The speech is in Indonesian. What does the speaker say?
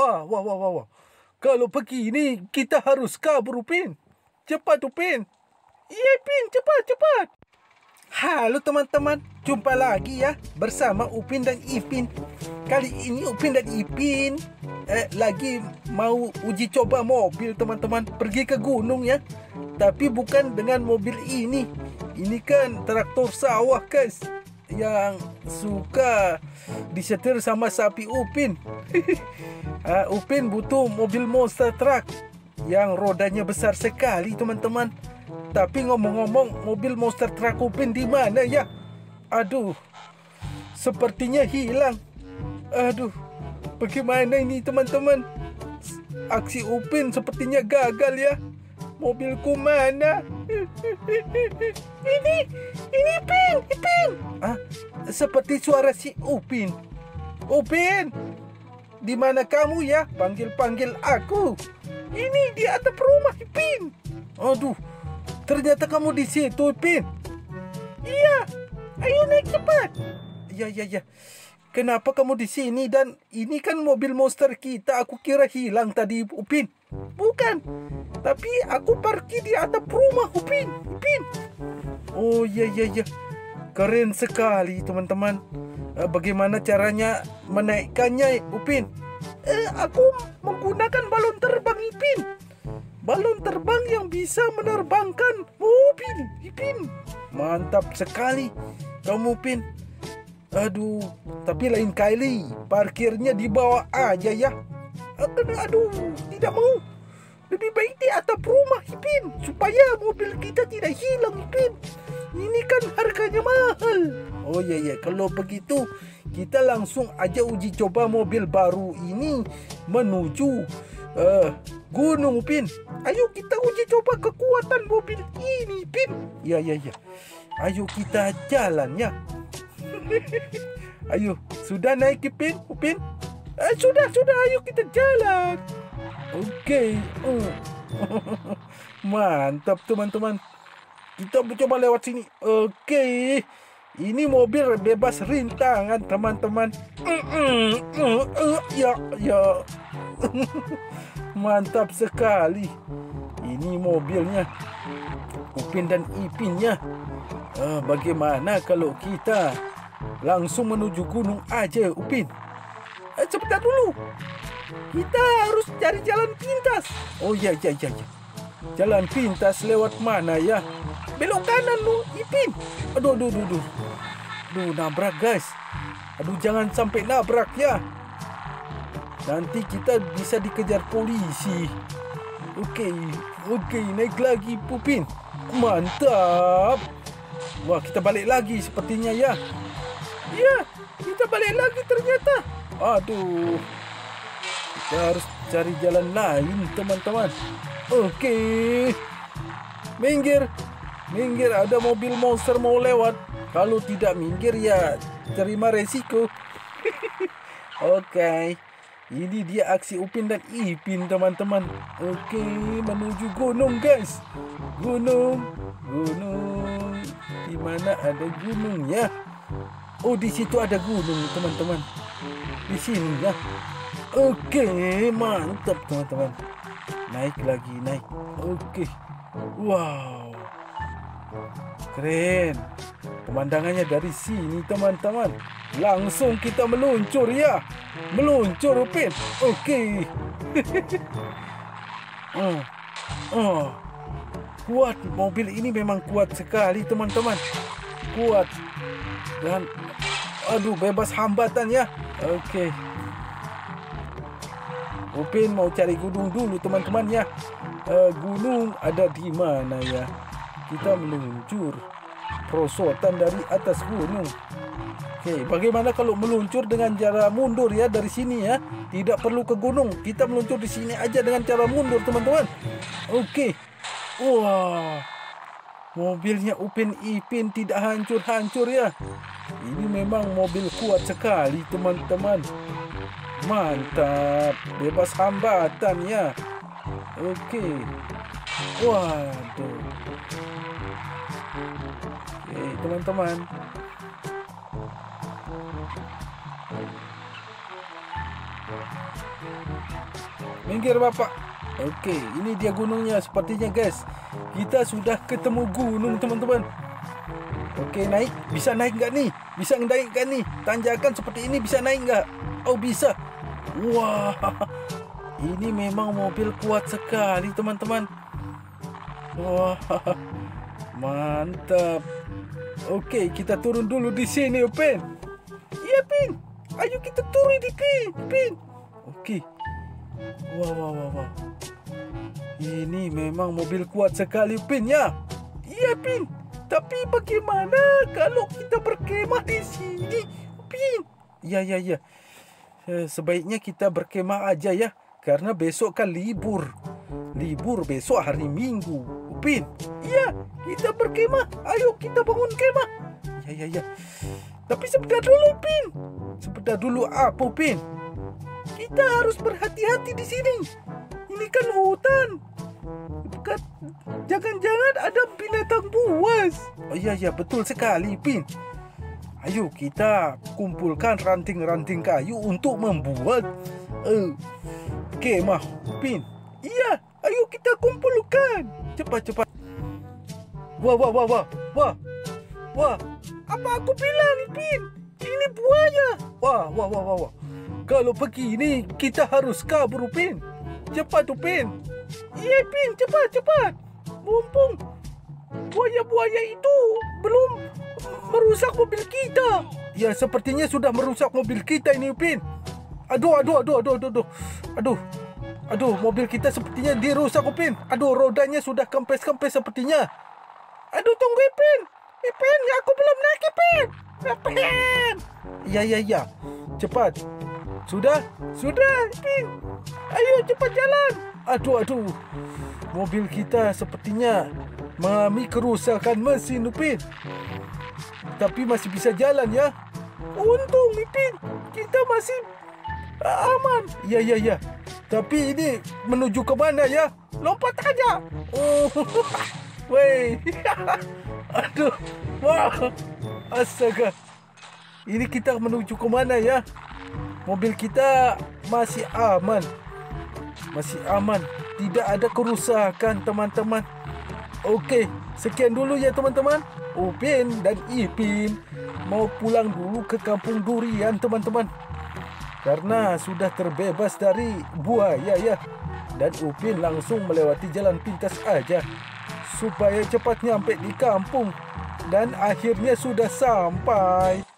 Wah, wah, wah, wah, wah. Kalau begini, kita harus kabur, Upin. Cepat, Upin. Iya, Upin. Cepat, cepat. Halo teman-teman, jumpa lagi ya bersama Upin dan Ipin. Kali ini Upin dan Ipin eh, lagi mau uji coba mobil teman-teman. Pergi ke gunung ya. Tapi bukan dengan mobil ini. Ini kan traktor sawah guys. Yang suka disetir sama sapi Upin. uh, Upin butuh mobil monster truck yang rodanya besar sekali teman-teman. Tapi ngomong-ngomong, mobil monster truck Upin di mana ya? Aduh, sepertinya hilang. Aduh, bagaimana ini teman-teman? Aksi Upin sepertinya gagal ya. Mobilku mana? Ini, ini Pin, Pin. Ah, seperti suara si Upin. Upin, di mana kamu ya? Panggil-panggil aku. Ini di atap rumah, Pin. Aduh, Ternyata kamu di situ, Pin. Iya. Ayo naik cepat. Ya, ya, ya. Kenapa kamu di sini dan ini kan mobil monster kita. Aku kira hilang tadi, Upin. Bukan. Tapi aku parkir di atap rumah, Upin. Upin. Oh, iya, iya, iya. Keren sekali, teman-teman. Eh, bagaimana caranya menaikkannya, Upin? Eh, aku menggunakan balon terbang, Upin balon terbang yang bisa menerbangkan mobil. Ipin, mantap sekali kamu Pin. Aduh, tapi lain kali parkirnya di bawah aja ya. Aduh, aduh tidak mau. Lebih baik di atap rumah Ipin supaya mobil kita tidak hilang Ipin. Ini kan harganya mahal. Oh iya iya, kalau begitu kita langsung aja uji coba mobil baru ini menuju uh, Gunung Upin. Ayo kita uji coba kekuatan mobil ini, Pin. Ya, ya, ya. Ayo kita jalan ya. ayo, sudah naik Pin, Upin? Eh, sudah, sudah. Ayo kita jalan. Oke. Uh. Mantap, teman-teman. Kita coba lewat sini. Oke. Ini mobil bebas rintangan, teman-teman. Ya, ya. Mantap sekali. Ini mobilnya. Upin dan Ipinnya. Uh, bagaimana kalau kita langsung menuju gunung aja, Upin? Uh, sebentar dulu. Kita harus cari jalan pintas. Oh ya, ya, ya, ya. Jalan pintas lewat mana ya? Belok kanan lu, Ipin. Aduh, aduh, aduh, aduh. Aduh, nabrak guys. Aduh, jangan sampai nabrak ya. Nanti kita bisa dikejar polisi. Okey, okey, naik lagi Pupin. Mantap. Wah, kita balik lagi sepertinya ya. Ya, kita balik lagi ternyata. Aduh. Kita harus cari jalan lain, teman-teman. Okey. Minggir. Minggir, ada mobil monster mau lewat. Kalau tidak minggir ya terima resiko. Okey. Ini dia aksi Upin dan Ipin teman-teman. Okey, menuju gunung guys. Gunung, gunung. Di mana ada gunung ya? Oh, di situ ada gunung teman-teman. Di sini ya. Okey, mantap teman-teman. Naik lagi, naik. Okey. Wow. Keren. Pemandangannya dari sini teman-teman. Langsung kita meluncur ya. Meluncur Upin. Okey. oh. Oh. Kuat mobil ini memang kuat sekali teman-teman. Kuat. Dan aduh bebas hambatan ya. Okey. Upin mau cari gunung dulu teman-teman ya. Uh, gunung ada di mana ya? Kita meluncur perosotan dari atas gunung. Okey, bagaimana kalau meluncur dengan cara mundur ya dari sini ya? Tidak perlu ke gunung. Kita meluncur di sini aja dengan cara mundur, teman-teman. Okey. Wah. Mobilnya Upin Ipin tidak hancur-hancur ya. Ini memang mobil kuat sekali, teman-teman. Mantap. Bebas hambatan ya. Okey. Waduh teman-teman Minggir bapak. Okey, ini dia gunungnya sepertinya guys. Kita sudah ketemu gunung teman-teman. Okey, naik. Bisa naik enggak nih? Bisa naik enggak nih? Tanjakan seperti ini bisa naik enggak? Oh, bisa. Wah. Ini memang mobil kuat sekali teman-teman. Wah. Mantap. Okey, kita turun dulu di sini, Upin. Iya, Pin. Ayo kita turun di Pin. Pin. Okey. Wah, wah, wah, wah. Ini memang mobil kuat sekali, Pin, ya? Iya, Pin. Tapi bagaimana kalau kita berkemah di sini, Pin? Ya, ya, ya. Eh, sebaiknya kita berkemah aja ya. Karena besok kan libur. Libur besok hari Minggu. Upin. Iya, kita berkemah. Ayo kita bangun kemah. Ya, ya, ya. Tapi sebentar dulu, Upin. Sebentar dulu apa, Upin? Kita harus berhati-hati di sini. Ini kan hutan. Jangan-jangan ada binatang buas. Oh iya, iya, betul sekali, Upin. Ayo kita kumpulkan ranting-ranting kayu untuk membuat uh, kemah, Pin. Iya, ayo kita kumpulkan. Cepat, cepat. Wah, wah, wah, wah, wah, wah. Apa aku bilang, Pin? Ini buaya. Wah, wah, wah, wah, wah. Kalau begini kita harus kabur, Pin. Cepat, Pin. Iya, Pin, cepat, cepat. Mumpung buaya-buaya itu belum merusak mobil kita. Ya, sepertinya sudah merusak mobil kita ini, Upin. Aduh, aduh, aduh, aduh, aduh, aduh. Aduh. Aduh, mobil kita sepertinya dirusak, Upin. Aduh, rodanya sudah kempes-kempes sepertinya. Aduh, tunggu, Ipin. Ipin, aku belum naik, Ipin. Ipin. Ya, ya, ya. Cepat. Sudah? Sudah, Ipin. Ayo, cepat jalan. Aduh, aduh. Mobil kita sepertinya mengalami kerusakan mesin, Upin. Tapi masih bisa jalan ya. Untung, Ipin. Kita masih uh, aman. Ya, ya, ya. Tapi ini menuju ke mana ya? Lompat aja. Oh, weh. Aduh, wah, astaga. Ini kita menuju ke mana ya? Mobil kita masih aman. Masih aman. Tidak ada kerusakan, teman-teman. Okey, sekian dulu ya teman-teman. Upin dan Ipin mau pulang dulu ke kampung durian teman-teman. Karena sudah terbebas dari buaya ya. Dan Upin langsung melewati jalan pintas aja. Supaya cepat nyampe di kampung. Dan akhirnya sudah sampai.